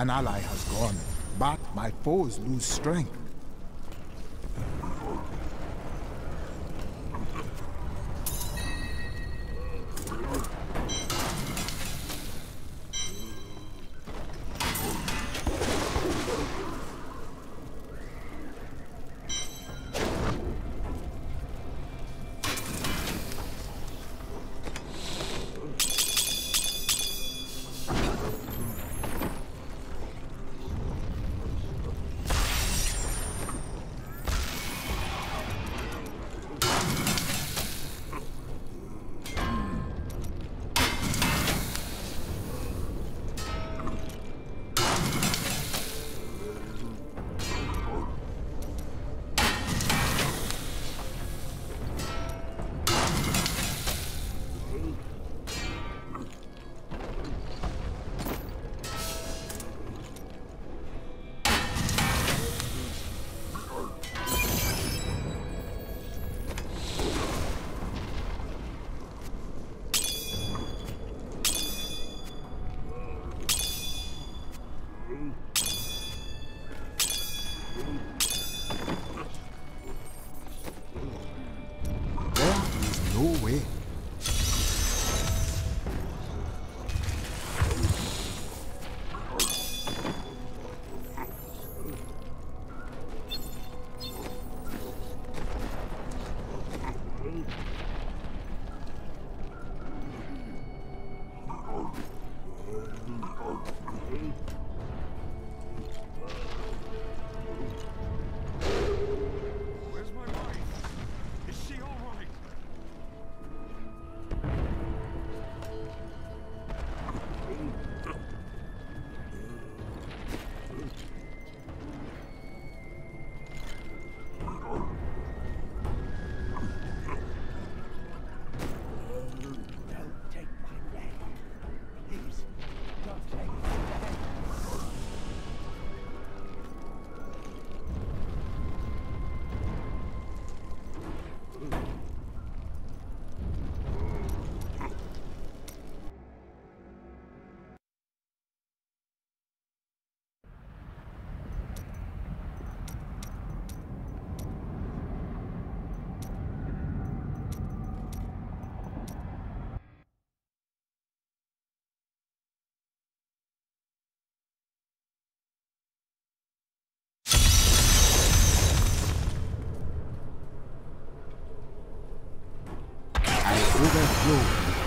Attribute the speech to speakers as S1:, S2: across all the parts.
S1: An ally has gone, but my foes lose strength.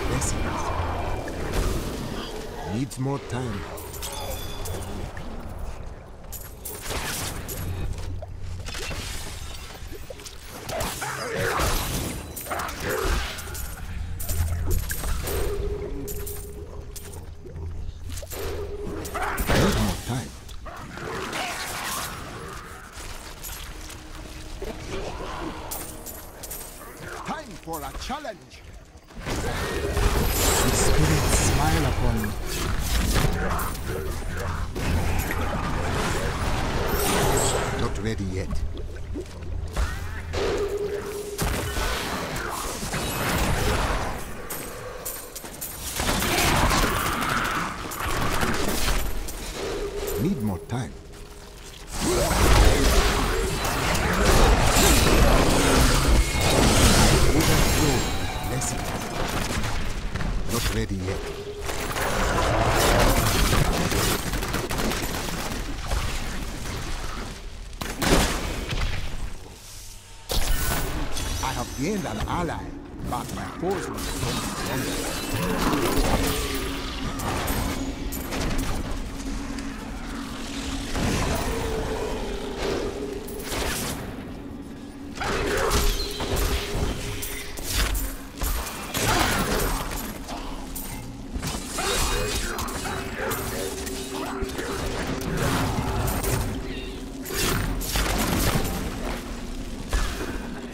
S1: blessings. Needs more time.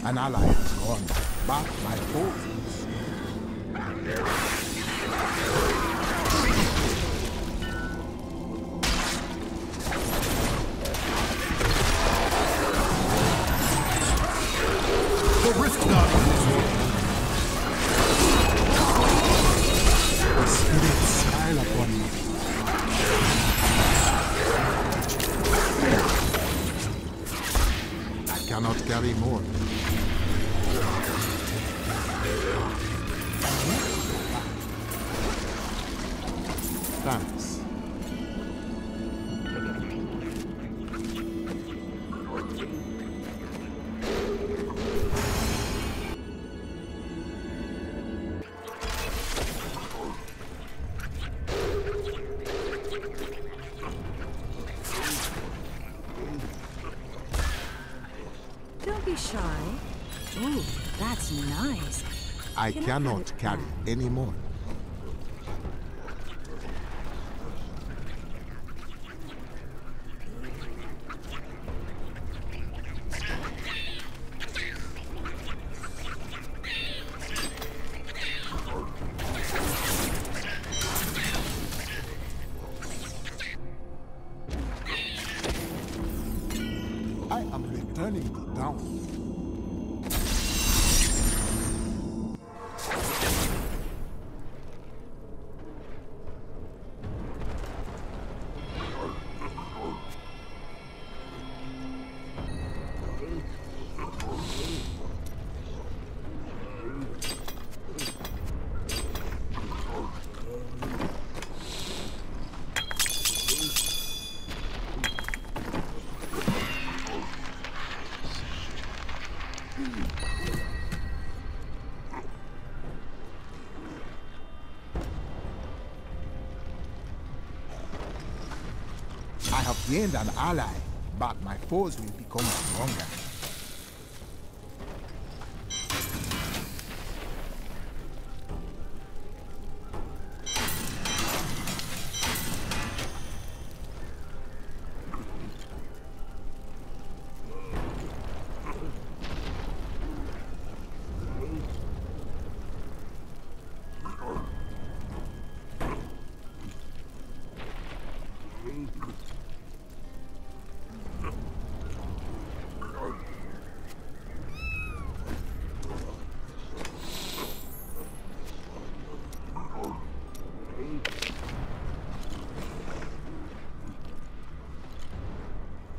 S1: An ally has gone, but my foes. Cannot carry any more. Gained an ally, but my foes will become stronger.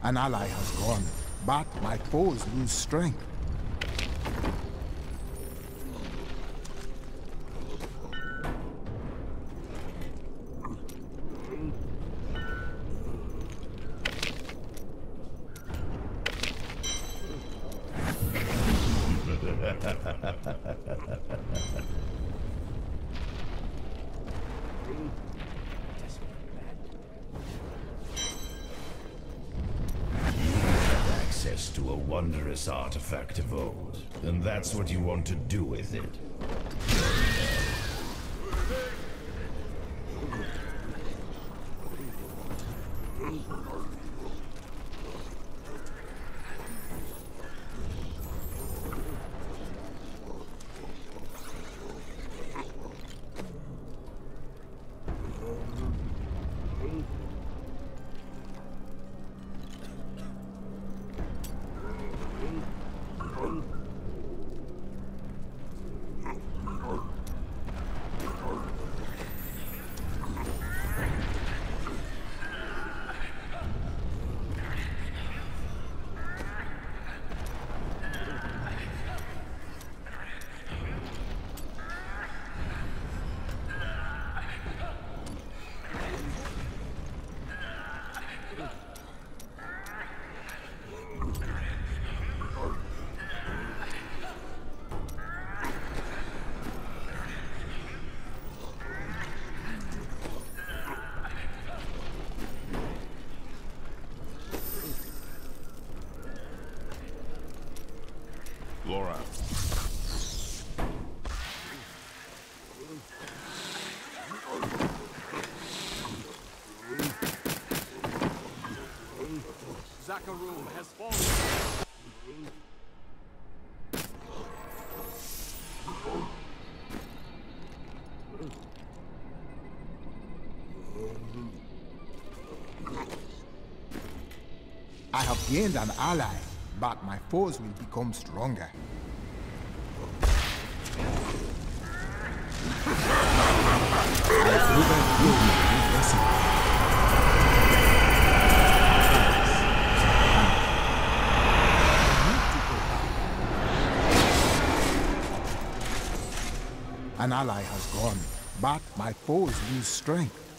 S1: An ally has gone, but my foes lose strength.
S2: Wondrous artifact of old, and that's what you want to do with it.
S3: Zakarum has fallen.
S1: I have gained an ally, but my foes will become stronger. I prove you impressive. An ally has gone, but my foes lose strength.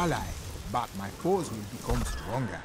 S1: Ally, but my foes will become stronger.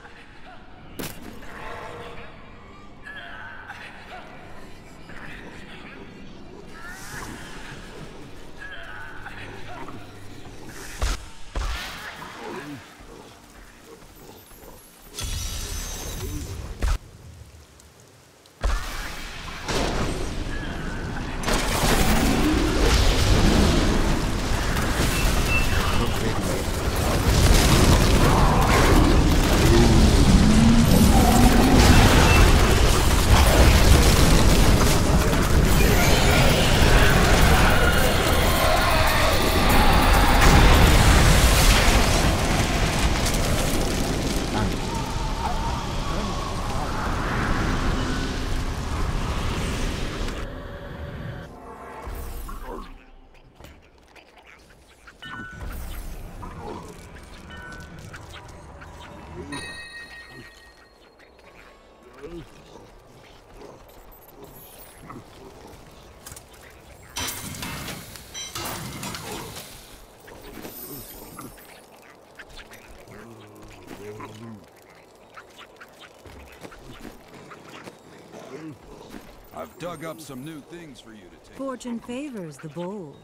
S3: I've dug up some new things for you to take.
S4: Fortune favors the bold.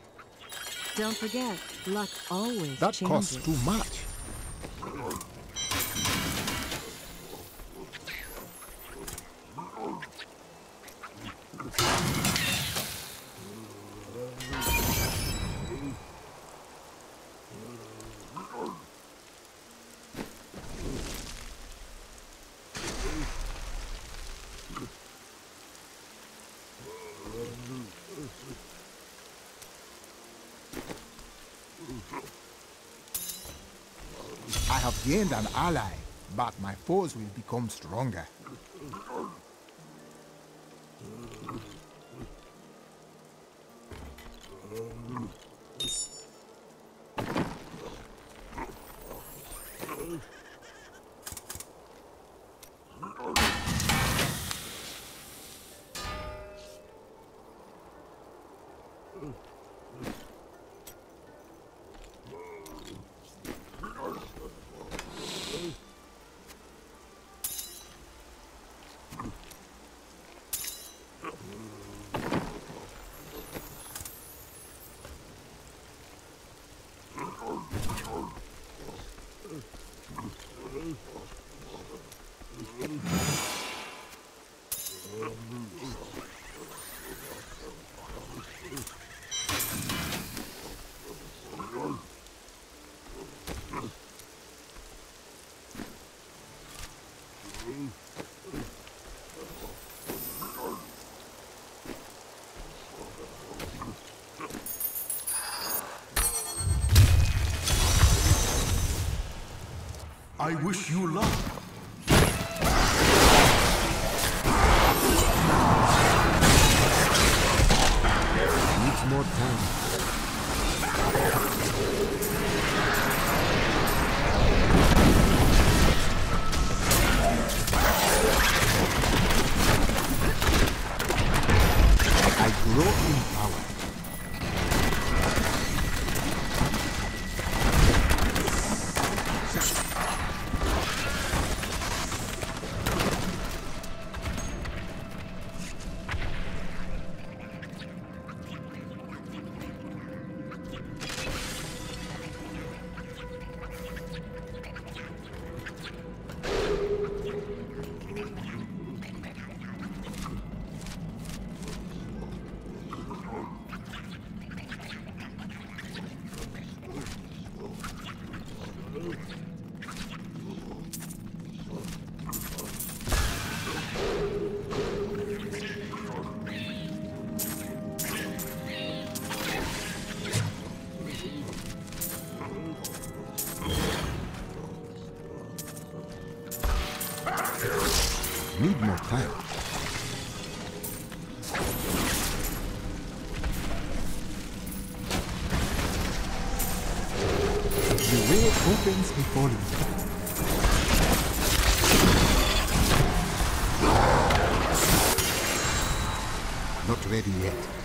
S4: Don't forget, luck always
S1: That
S4: changes.
S1: costs too much. Gained an ally, but my foes will become stronger.
S3: I wish you luck.
S1: need more time. The way opens before you. Not ready yet.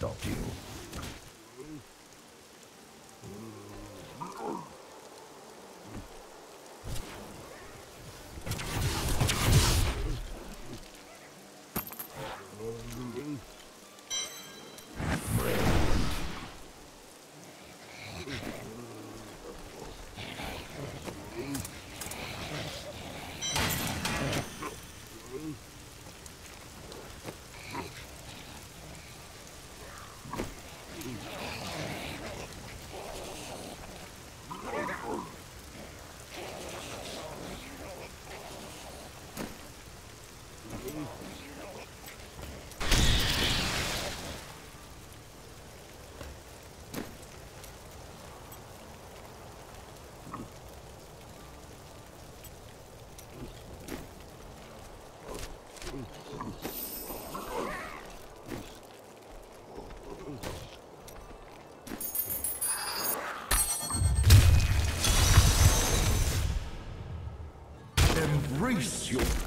S2: stopped you.
S1: Curse your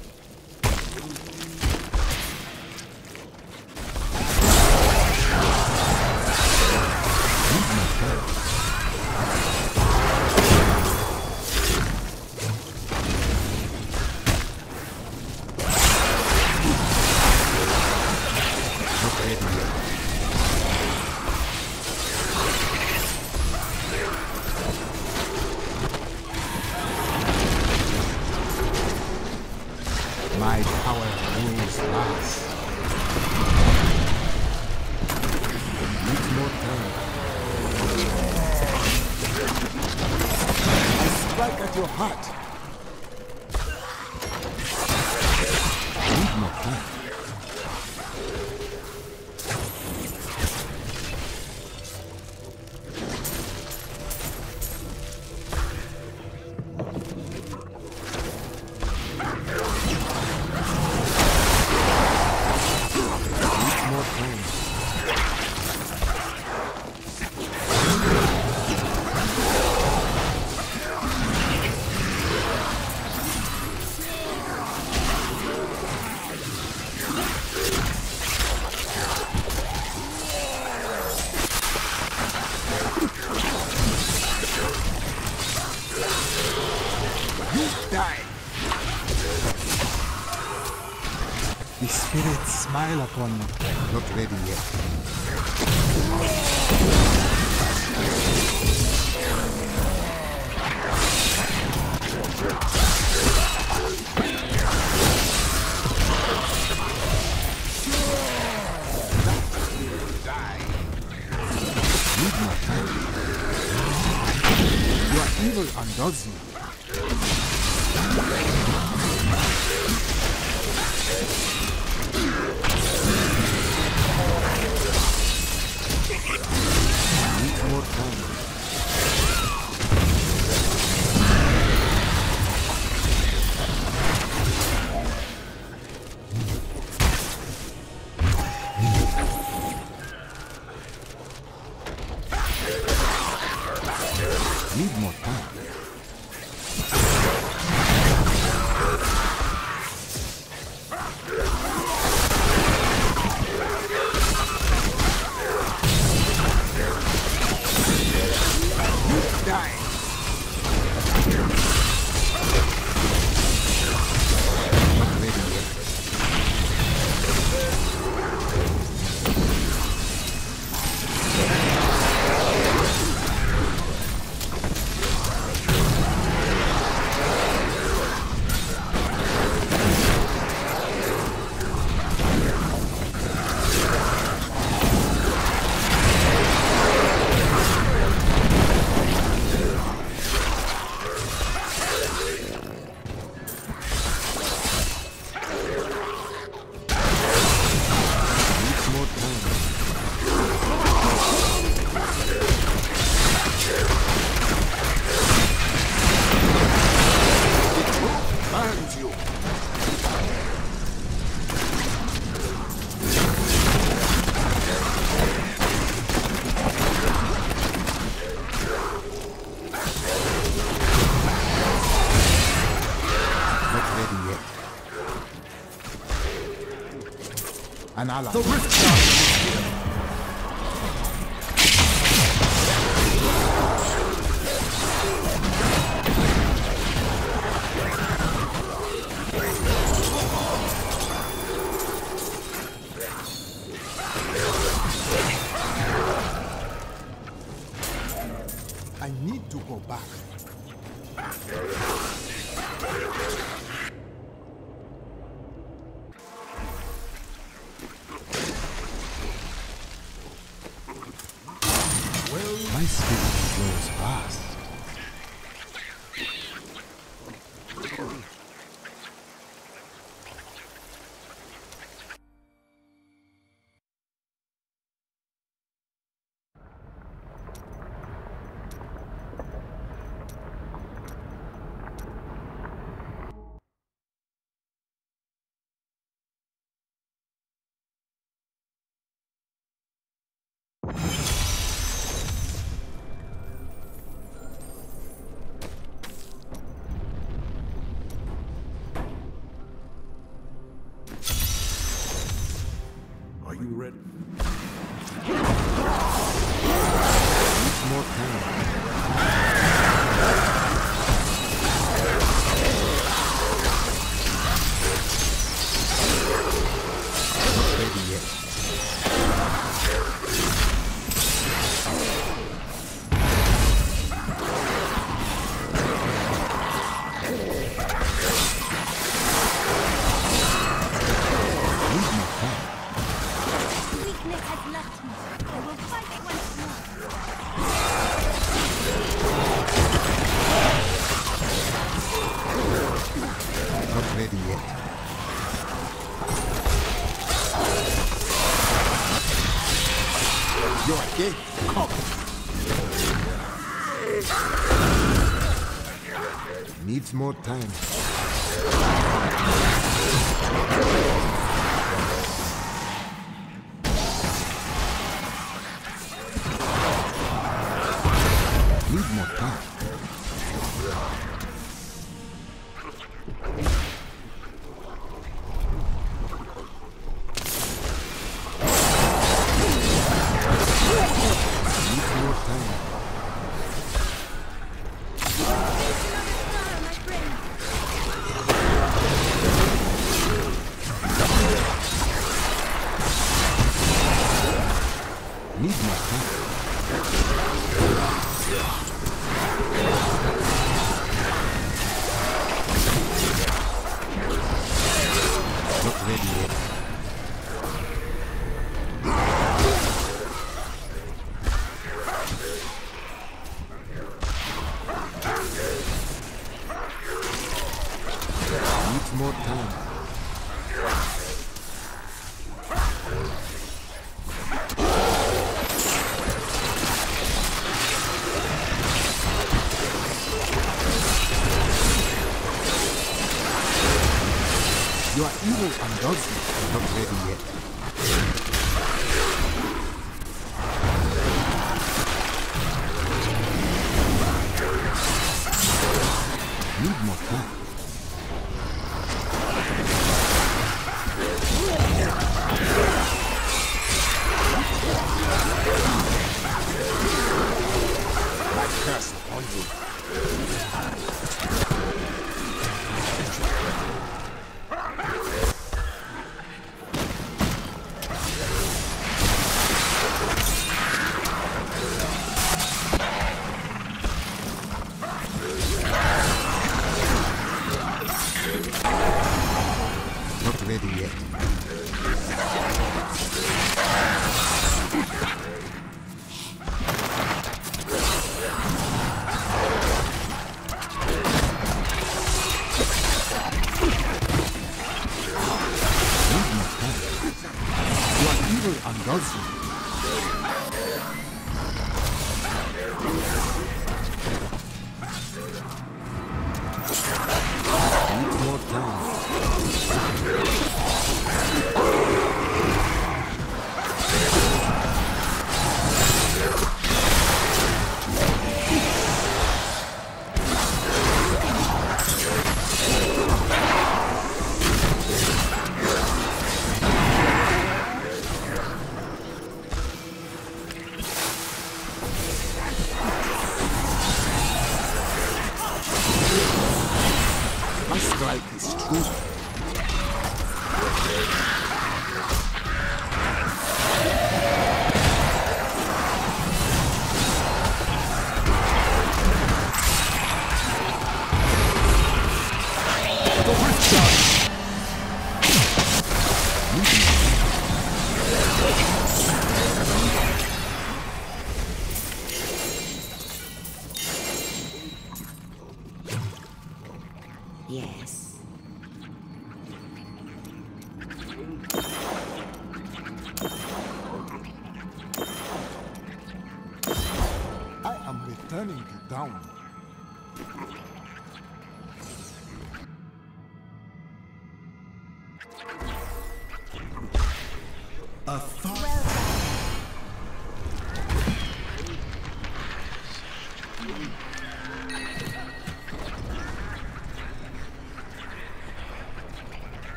S1: My power rules last. More time. I strike at your heart. an ally. more time. more time.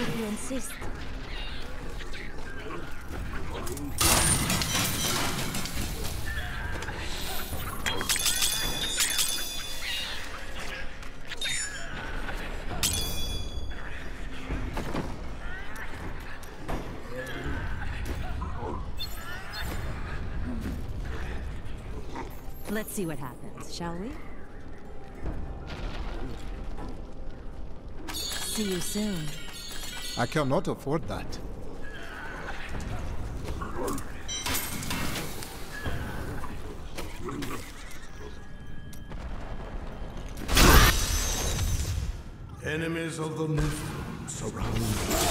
S4: If you insist. Let's see what happens, shall we? See you soon.
S1: I cannot afford that. Enemies of the Nephilim surround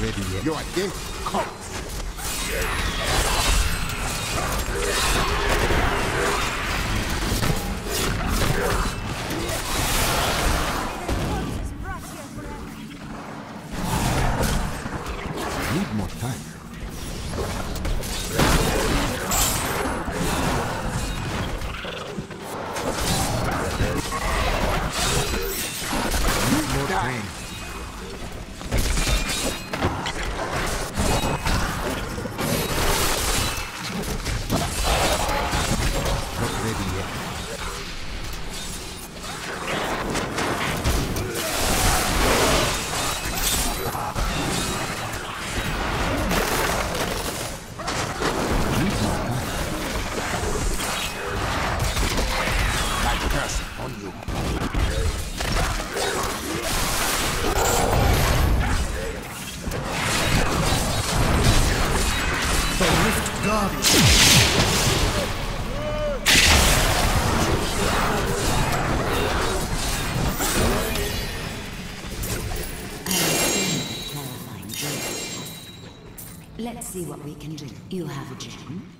S5: Not ready yet. Your day comes.
S6: Corpses brought here forever.
S5: Need more time.
S1: You have a gem?